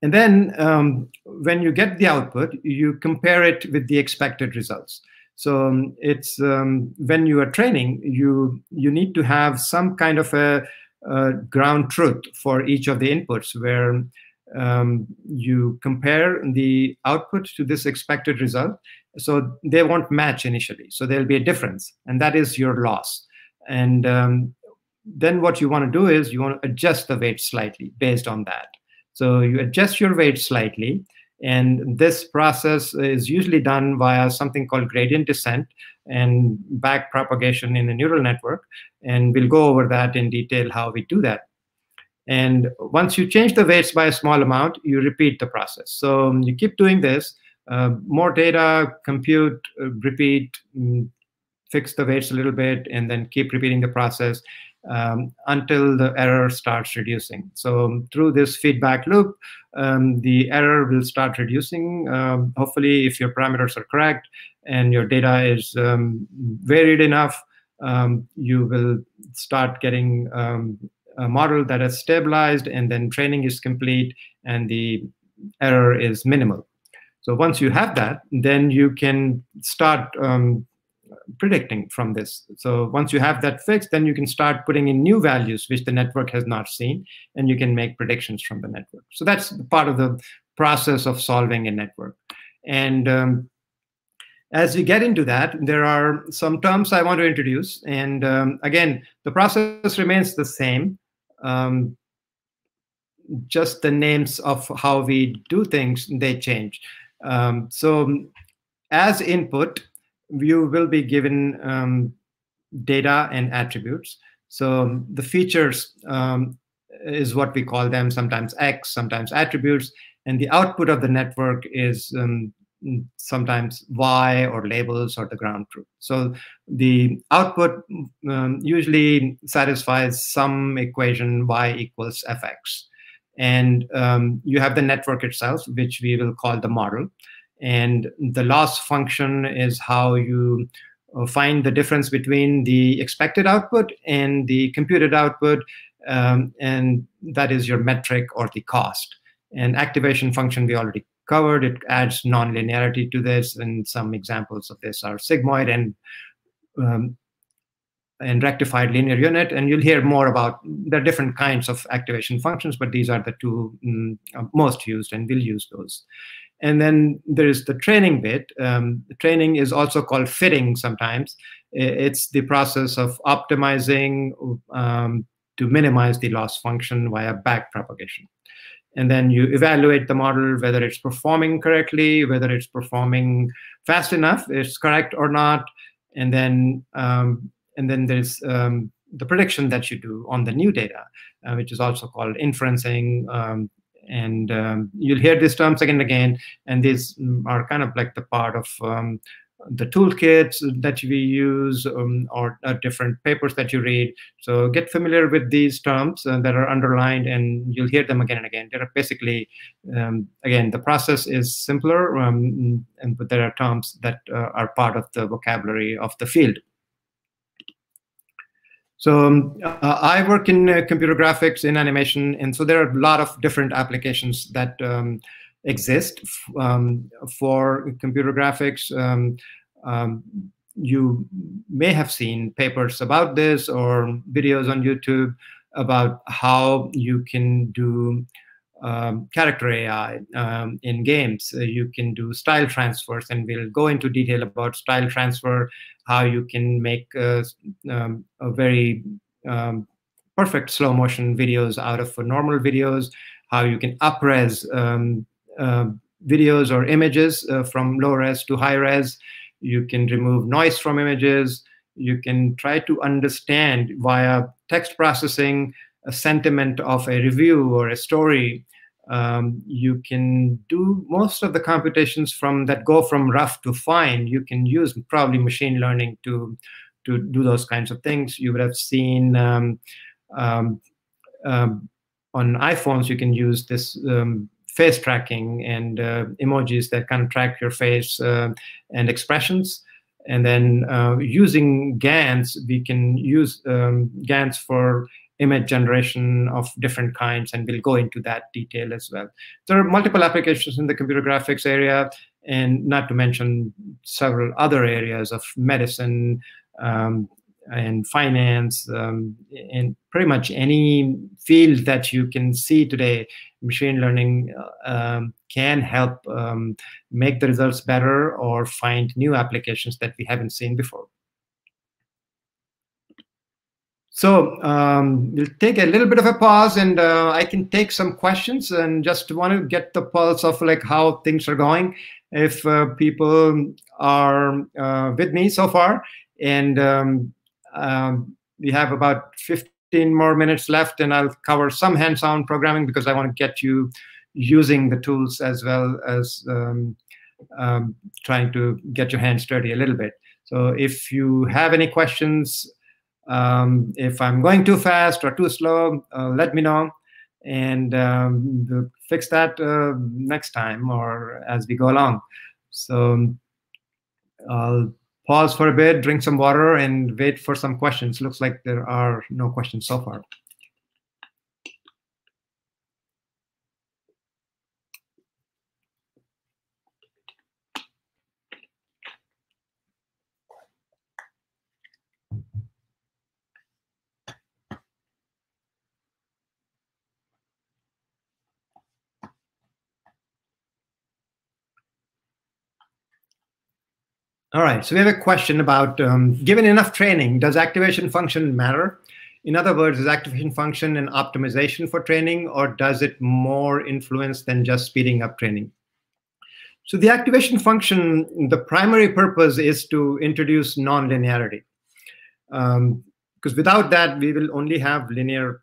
And then um, when you get the output, you compare it with the expected results. So um, it's um, when you are training, you you need to have some kind of a, a ground truth for each of the inputs, where um, you compare the output to this expected result. So they won't match initially. So there'll be a difference, and that is your loss. And um, then what you want to do is you want to adjust the weight slightly based on that. So you adjust your weight slightly. And this process is usually done via something called gradient descent and back propagation in a neural network. And we'll go over that in detail how we do that. And once you change the weights by a small amount, you repeat the process. So um, you keep doing this, uh, more data, compute, uh, repeat, um, fix the weights a little bit, and then keep repeating the process um, until the error starts reducing. So um, through this feedback loop, um, the error will start reducing. Um, hopefully, if your parameters are correct and your data is varied enough, you will start getting a model that is stabilized and then training is complete and the error is minimal. So once you have that, then you can start um, predicting from this. So once you have that fixed, then you can start putting in new values which the network has not seen, and you can make predictions from the network. So that's part of the process of solving a network. And um, as we get into that, there are some terms I want to introduce. And um, again, the process remains the same. Um, just the names of how we do things, they change. Um, so as input, you will be given um, data and attributes. So the features um, is what we call them, sometimes X, sometimes attributes, and the output of the network is um, sometimes Y or labels or the ground truth. So the output um, usually satisfies some equation Y equals Fx. And um, you have the network itself, which we will call the model. And the loss function is how you uh, find the difference between the expected output and the computed output. Um, and that is your metric or the cost. And activation function we already covered. It adds nonlinearity to this. And some examples of this are sigmoid and um, and rectified linear unit. And you'll hear more about the different kinds of activation functions, but these are the two mm, most used, and we'll use those. And then there is the training bit. Um, the training is also called fitting sometimes. It's the process of optimizing um, to minimize the loss function via back propagation. And then you evaluate the model, whether it's performing correctly, whether it's performing fast enough, it's correct or not. And then um, and then there's um, the prediction that you do on the new data, uh, which is also called inferencing. Um, and um, you'll hear these terms again and again, and these are kind of like the part of um, the toolkits that we use um, or uh, different papers that you read. So get familiar with these terms uh, that are underlined and you'll hear them again and again. They're basically, um, again, the process is simpler, um, and, but there are terms that uh, are part of the vocabulary of the field. So um, uh, I work in uh, computer graphics, in animation, and so there are a lot of different applications that um, exist um, for computer graphics. Um, um, you may have seen papers about this or videos on YouTube about how you can do um, character AI um, in games. Uh, you can do style transfers, and we'll go into detail about style transfer, how you can make uh, um, a very um, perfect slow motion videos out of normal videos, how you can upres videos or images uh, from low res to high res. You can remove noise from images. You can try to understand via text processing a sentiment of a review or a story. Um, you can do most of the computations from that go from rough to fine. You can use probably machine learning to to do those kinds of things. You would have seen um, um, um on iPhones, you can use this um, face tracking and uh, emojis that kind of track your face uh, and expressions. And then uh, using GANs, we can use um, GANs for image generation of different kinds, and we'll go into that detail as well. There are multiple applications in the computer graphics area, and not to mention several other areas of medicine, um, and finance um, in pretty much any field that you can see today machine learning uh, um, can help um, make the results better or find new applications that we haven't seen before so um, we'll take a little bit of a pause and uh, I can take some questions and just want to get the pulse of like how things are going. If uh, people are uh, with me so far and um, um, we have about 15 more minutes left, and I'll cover some hands-on programming because I want to get you using the tools as well as um, um, trying to get your hands dirty a little bit. So if you have any questions, um, if I'm going too fast or too slow, uh, let me know, and um, we'll fix that uh, next time or as we go along. So I'll pause for a bit, drink some water, and wait for some questions. Looks like there are no questions so far. All right, so we have a question about um, given enough training, does activation function matter? In other words, is activation function an optimization for training or does it more influence than just speeding up training? So the activation function, the primary purpose is to introduce nonlinearity. Um, because without that, we will only have linear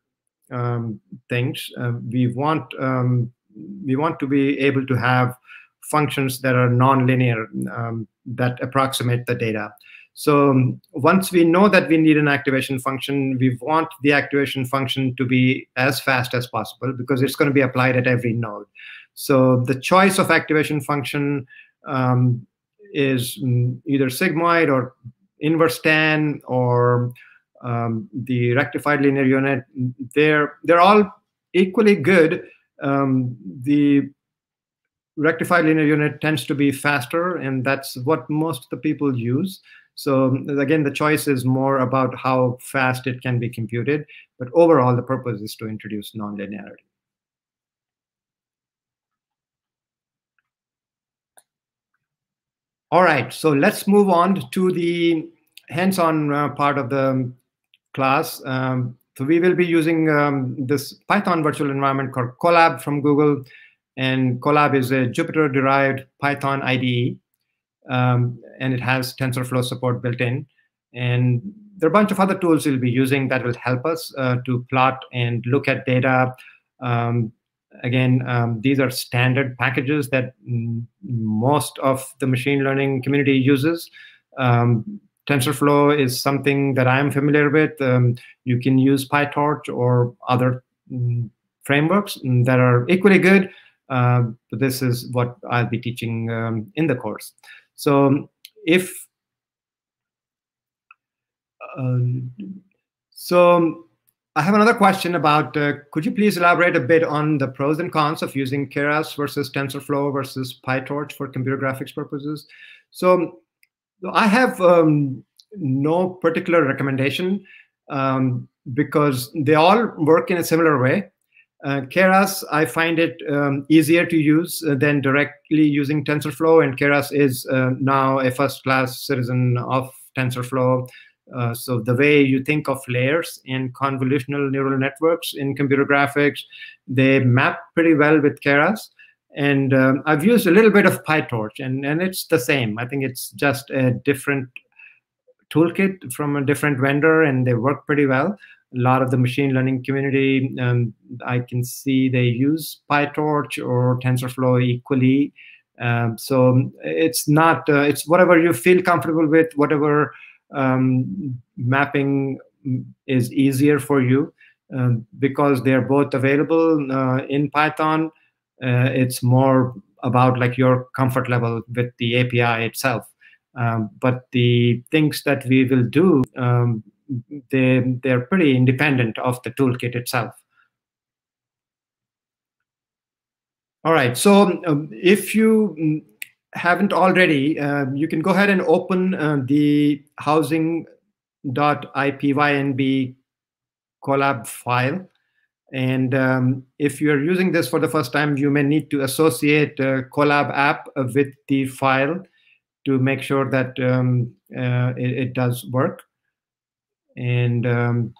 um, things. Uh, we want um, we want to be able to have functions that are nonlinear um, that approximate the data. So um, once we know that we need an activation function, we want the activation function to be as fast as possible because it's going to be applied at every node. So the choice of activation function um, is mm, either sigmoid or inverse tan or um, the rectified linear unit. They're they're all equally good. Um, the rectified linear unit tends to be faster, and that's what most of the people use. So again, the choice is more about how fast it can be computed, but overall, the purpose is to introduce nonlinearity. All right, so let's move on to the hands-on uh, part of the class. Um, so we will be using um, this Python virtual environment called Colab from Google. And Colab is a Jupyter-derived Python IDE, um, and it has TensorFlow support built in. And there are a bunch of other tools we'll be using that will help us uh, to plot and look at data. Um, again, um, these are standard packages that most of the machine learning community uses. Um, TensorFlow is something that I'm familiar with. Um, you can use PyTorch or other mm, frameworks that are equally good. Uh, but this is what I'll be teaching um, in the course. So if um, so I have another question about, uh, could you please elaborate a bit on the pros and cons of using Keras versus TensorFlow versus PyTorch for computer graphics purposes? So I have um, no particular recommendation um, because they all work in a similar way. Uh, Keras, I find it um, easier to use uh, than directly using TensorFlow, and Keras is uh, now a first-class citizen of TensorFlow. Uh, so the way you think of layers in convolutional neural networks in computer graphics, they map pretty well with Keras. And um, I've used a little bit of PyTorch, and, and it's the same. I think it's just a different toolkit from a different vendor, and they work pretty well. A lot of the machine learning community, um, I can see they use PyTorch or TensorFlow equally. Um, so it's not, uh, it's whatever you feel comfortable with, whatever um, mapping is easier for you um, because they're both available uh, in Python. Uh, it's more about like your comfort level with the API itself. Um, but the things that we will do, um, they, they're pretty independent of the toolkit itself. All right, so um, if you haven't already, uh, you can go ahead and open uh, the housing.ipynb Colab file. And um, if you're using this for the first time, you may need to associate a Colab app with the file to make sure that um, uh, it, it, does work. And um,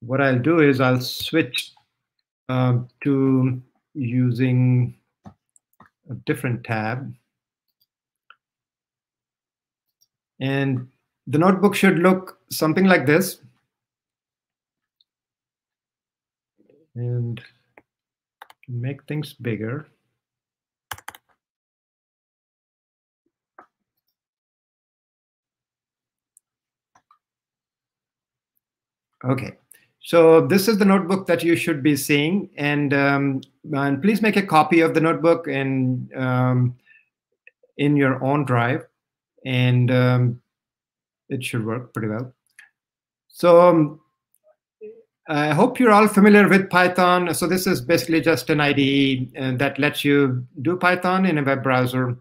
what I'll do is I'll switch uh, to using a different tab. And the notebook should look something like this. And make things bigger. Okay. So this is the notebook that you should be seeing, and um, and please make a copy of the notebook and um, in your own drive, and um, it should work pretty well. So um, I hope you're all familiar with Python. So this is basically just an IDE uh, that lets you do Python in a web browser,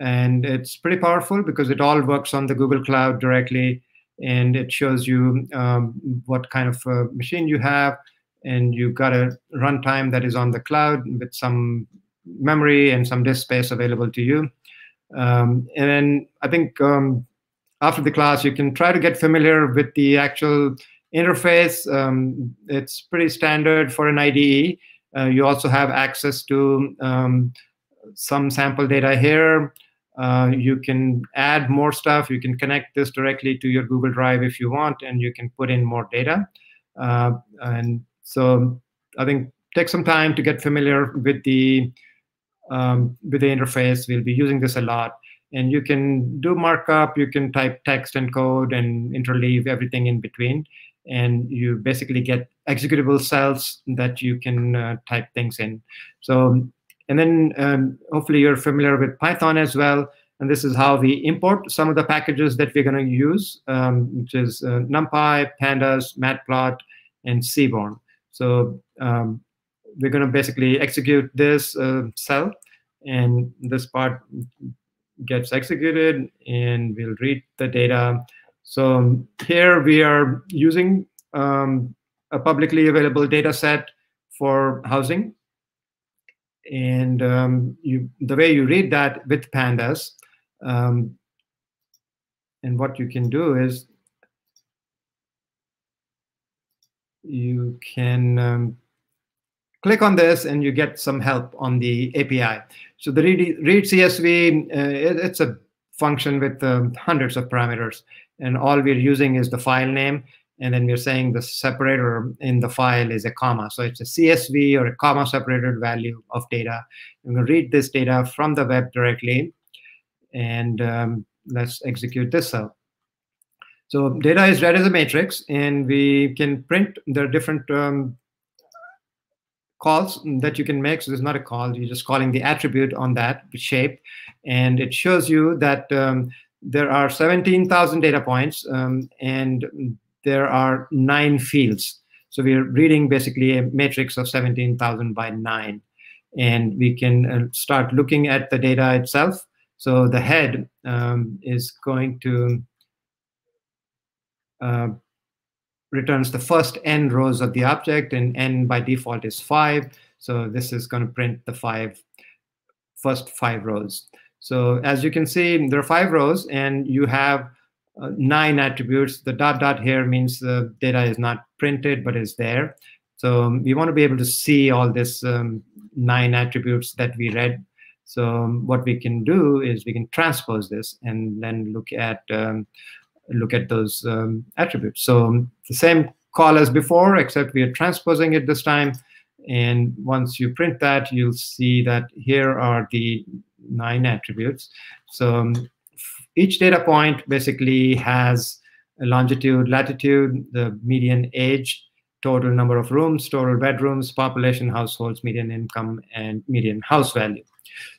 and it's pretty powerful because it all works on the Google Cloud directly and it shows you um, what kind of uh, machine you have and you've got a runtime that is on the cloud with some memory and some disk space available to you. Um, and then i think um, after the class you can try to get familiar with the actual interface. Um, it's pretty standard for an ide uh, you also have access to um, some sample data here uh, you can add more stuff. You can connect this directly to your Google Drive if you want, and you can put in more data. Uh, and so I think take some time to get familiar with the um, with the interface. We'll be using this a lot. And you can do markup, you can type text and code and interleave everything in between. And you basically get executable cells that you can uh, type things in. So and then um, hopefully you're familiar with Python as well. And this is how we import some of the packages that we're going to use, um, which is uh, NumPy, Pandas, Matplot, and Seaborn. So um, we're going to basically execute this uh, cell, and this part gets executed, and we'll read the data. So here we are using um, a publicly available data set for housing and um, you the way you read that with pandas um, and what you can do is you can um, click on this and you get some help on the API. So the read, read CSV, uh, it, it's a function with um, hundreds of parameters. And all we're using is the file name. And then we're saying the separator in the file is a comma. So it's a CSV or a comma separated value of data. I'm going to read this data from the web directly. And um, let's execute this cell. So data is read as a matrix, and we can print the different um, calls that you can make. So there's not a call, you're just calling the attribute on that shape. And it shows you that um, there are 17,000 data points um, and there are nine fields. So we're reading basically a matrix of 17,000 by nine. And we can uh, start looking at the data itself. So the head um, is going to uh, returns the first n rows of the object, and n by default is 5. So this is going to print the five first five rows. So as you can see, there are five rows, and you have uh, nine attributes. The dot dot here means the data is not printed, but is there. So um, we want to be able to see all this um, nine attributes that we read. So um, what we can do is we can transpose this and then look at um, look at those um, attributes. So um, the same call as before, except we are transposing it this time. And once you print that, you'll see that here are the nine attributes. So each data point basically has a longitude, latitude, the median age, total number of rooms, total bedrooms, population, households, median income, and median house value.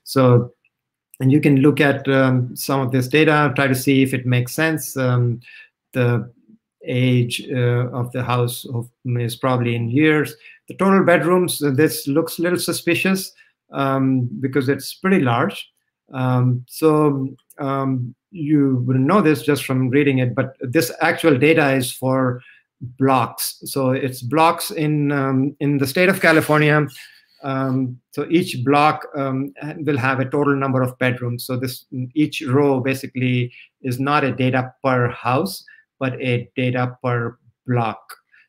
So and you can look at um, some of this data, try to see if it makes sense. Um, the age uh, of the house is probably in years. The total bedrooms, uh, this looks a little suspicious um, because it's pretty large. Um, so um, you wouldn't know this just from reading it, but this actual data is for blocks. So it's blocks in um, in the state of California. Um, so each block um, will have a total number of bedrooms. So this each row basically is not a data per house, but a data per block.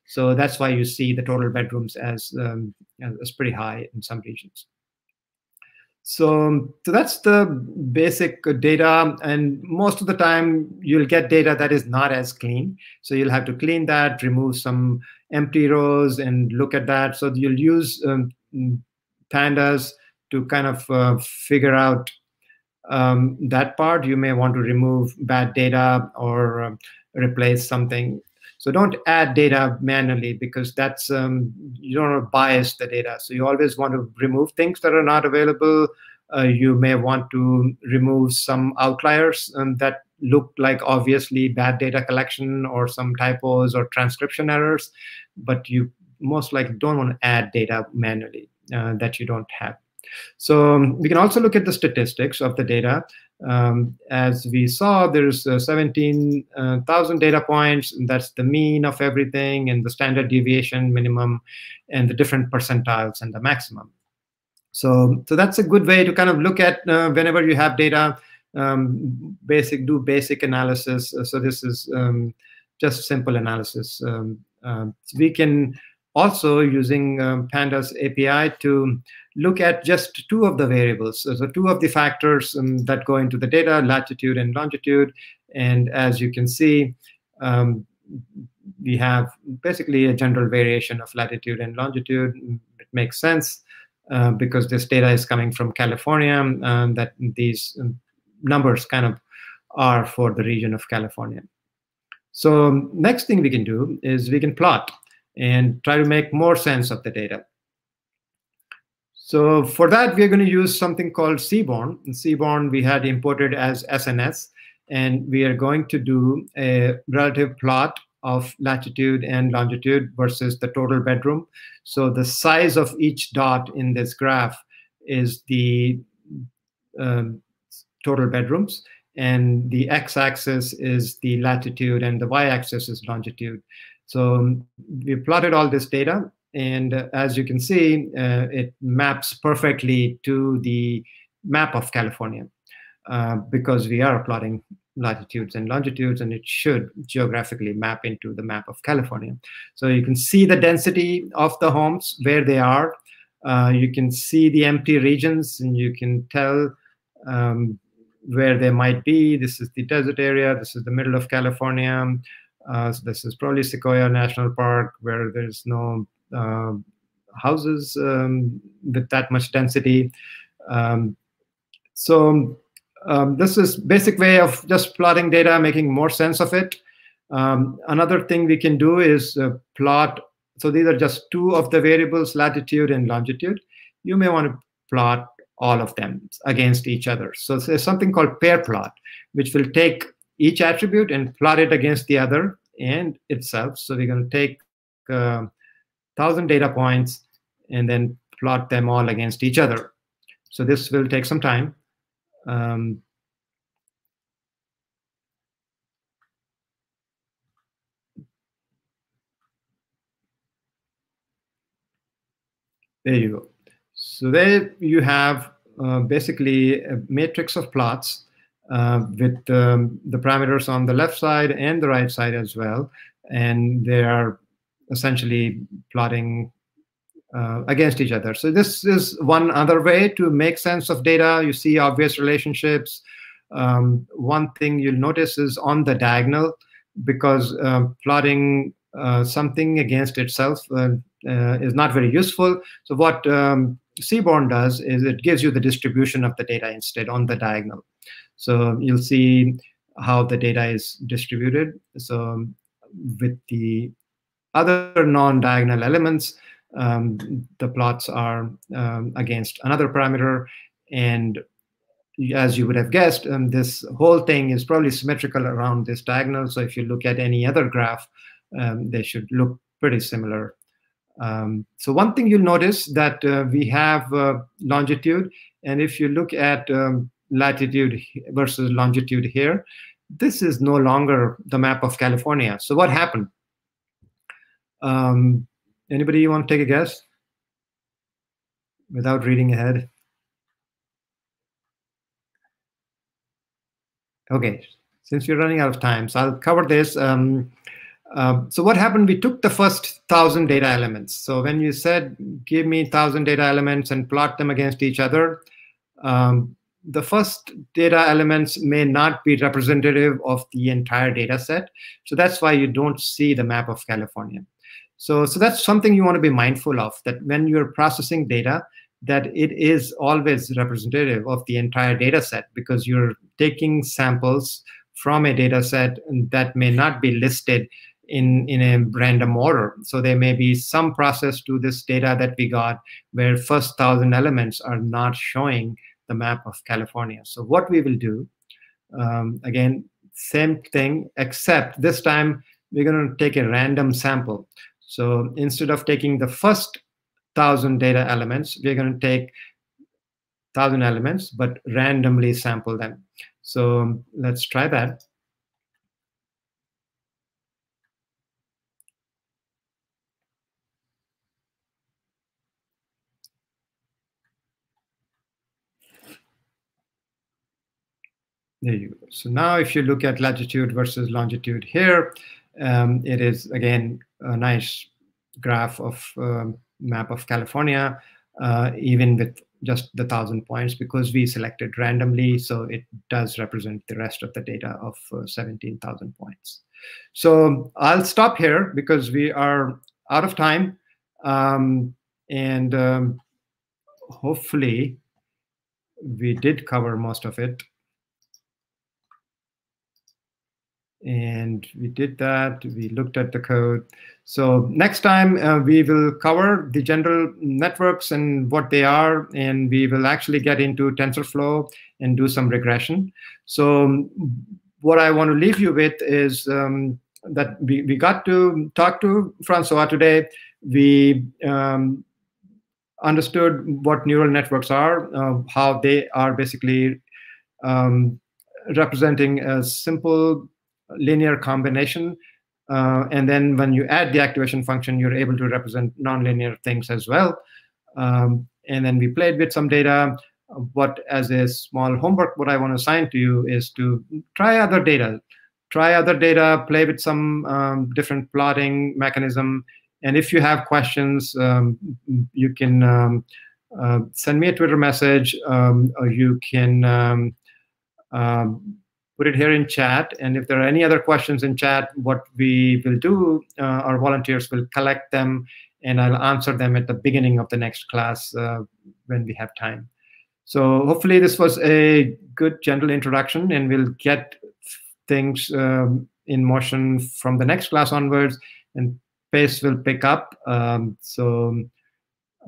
So that's why you see the total bedrooms as um, as pretty high in some regions. So, so that's the basic data. And most of the time, you'll get data that is not as clean. So you'll have to clean that, remove some empty rows, and look at that. So you'll use um, pandas to kind of uh, figure out um, that part. You may want to remove bad data or uh, replace something. So don't add data manually because that's um, you don't want to bias the data. So you always want to remove things that are not available. Uh, you may want to remove some outliers um, that look like obviously bad data collection or some typos or transcription errors, but you most likely don't want to add data manually uh, that you don't have. So um, we can also look at the statistics of the data. Um, as we saw, there's uh, 17,000 uh, data points, that's the mean of everything, and the standard deviation minimum, and the different percentiles and the maximum. So, so that's a good way to kind of look at uh, whenever you have data, um, basic do basic analysis. So this is um, just simple analysis. Um, uh, we can also using um, pandas api to look at just two of the variables. So, two of the factors um, that go into the data latitude and longitude. And as you can see um, we have basically a general variation of latitude and longitude. It makes sense uh, because this data is coming from california um, that these um, numbers kind of are for the region of california. So next thing we can do is we can plot and try to make more sense of the data. So for that, we're going to use something called Seaborn. Seaborn, we had imported as SNS, and we are going to do a relative plot of latitude and longitude versus the total bedroom. So the size of each dot in this graph is the um, total bedrooms, and the x-axis is the latitude, and the y-axis is longitude. So um, we plotted all this data, and uh, as you can see, uh, it maps perfectly to the map of California uh, because we are plotting latitudes and longitudes, and it should geographically map into the map of California. So you can see the density of the homes, where they are. Uh, you can see the empty regions, and you can tell um, where they might be. This is the desert area. This is the middle of California. Uh, so this is probably Sequoia National Park, where there's no houses um, with that much density. Um, so um, this is basic way of just plotting data, making more sense of it. Um, another thing we can do is uh, plot. So these are just two of the variables, latitude and longitude. You may want to plot all of them against each other. So there's something called pair plot, which will take each attribute and plot it against the other and itself. So we're going to take uh, 1,000 data points and then plot them all against each other. So this will take some time. Um, there you go. So there you have uh, basically a matrix of plots uh, with um, the parameters on the left side and the right side as well. And they are essentially plotting uh, against each other. So this is one other way to make sense of data. You see obvious relationships. Um, one thing you'll notice is on the diagonal, because uh, plotting uh, something against itself uh, uh, is not very useful. So what um, Seaborn does is it gives you the distribution of the data instead on the diagonal. So you'll see how the data is distributed. So with the other non-diagonal elements, um, the plots are um, against another parameter. And as you would have guessed, um, this whole thing is probably symmetrical around this diagonal. So if you look at any other graph, um, they should look pretty similar. Um, so one thing you'll notice that uh, we have uh, longitude. And if you look at um, latitude versus longitude here, this is no longer the map of California. So what happened? Um, Anybody want to take a guess? Without reading ahead. Okay, since we're running out of time, so I'll cover this. Um, uh, so what happened, we took the first thousand data elements. So when you said, give me thousand data elements and plot them against each other, um, the first data elements may not be representative of the entire data set. So that's why you don't see the map of California. So, so that's something you want to be mindful of, that when you're processing data, that it is always representative of the entire data set because you're taking samples from a data set that may not be listed in, in a random order. So there may be some process to this data that we got where first thousand elements are not showing the map of California. So what we will do, um, again, same thing, except this time we're going to take a random sample. So instead of taking the first thousand data elements, we're going to take thousand elements, but randomly sample them. So let's try that. There you go. So now if you look at latitude versus longitude here, um, it is, again, a nice graph of um, map of California, uh, even with just the thousand points because we selected randomly. So it does represent the rest of the data of uh, 17,000 points. So I'll stop here because we are out of time. Um, and um, hopefully we did cover most of it. And we did that. We looked at the code. So next time uh, we will cover the general networks and what they are, and we will actually get into TensorFlow and do some regression. So what I want to leave you with is um, that we, we got to talk to Francois today. We um, understood what neural networks are, uh, how they are basically um, representing a simple linear combination. Uh, and then when you add the activation function, you're able to represent nonlinear things as well. Um, and then we played with some data. What, as a small homework, what I want to assign to you is to try other data. Try other data, play with some um, different plotting mechanism. And if you have questions, um, you can um, uh, send me a Twitter message, um, or you can um, put it here in chat. And if there are any other questions in chat, what we will do, uh, our volunteers will collect them and I'll answer them at the beginning of the next class uh, when we have time. So hopefully this was a good general introduction and we'll get things um, in motion from the next class onwards and pace will pick up. Um, so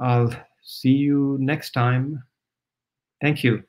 I'll see you next time. Thank you.